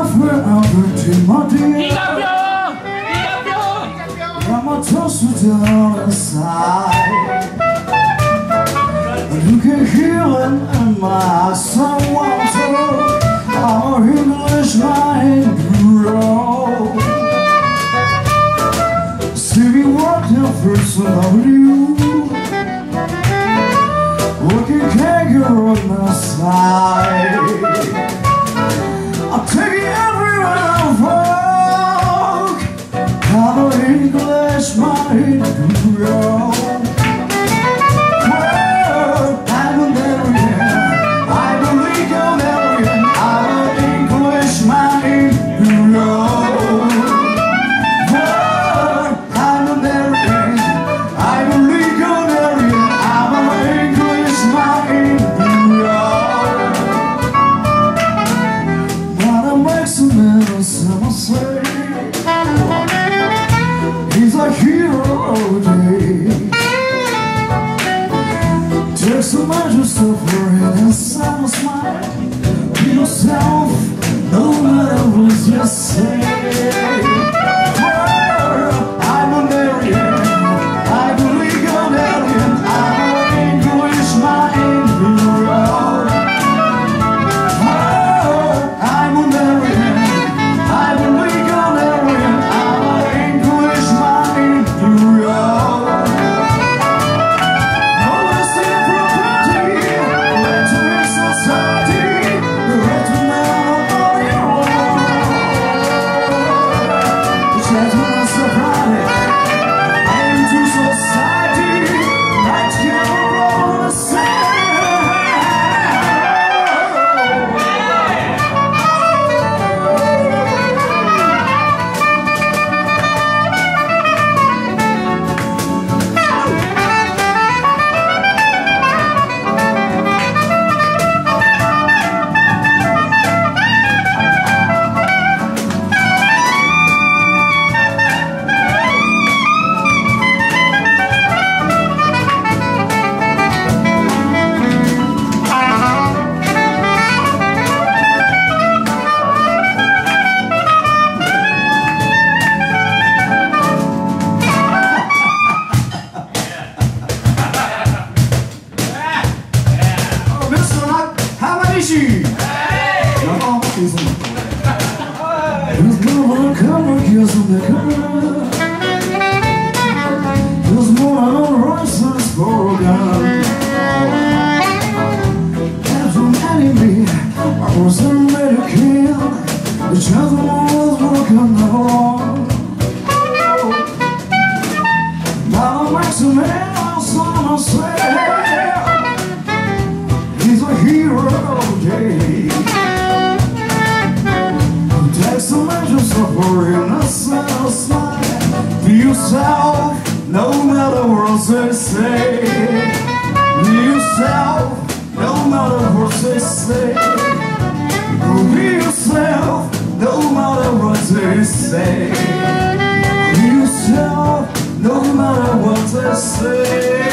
Jaffe Albert Timothy I'ma toss you. Down You. Can hear it in my someone so I'm an Englishman bro See me walking through some of you Looking kangaroo on my side. I'll take English mind grow So much of suffering and some smile Be yourself no matter what you say season. There's more undercover cover gears on the cover. There's more on roses for God. That's an enemy. I wasn't made to kill. The child was broken the wall. Now I'm maximum, I'm so yourself, no matter what they say. Be yourself, no matter what they say. Be yourself, no matter what they say. Be yourself, no matter what they say.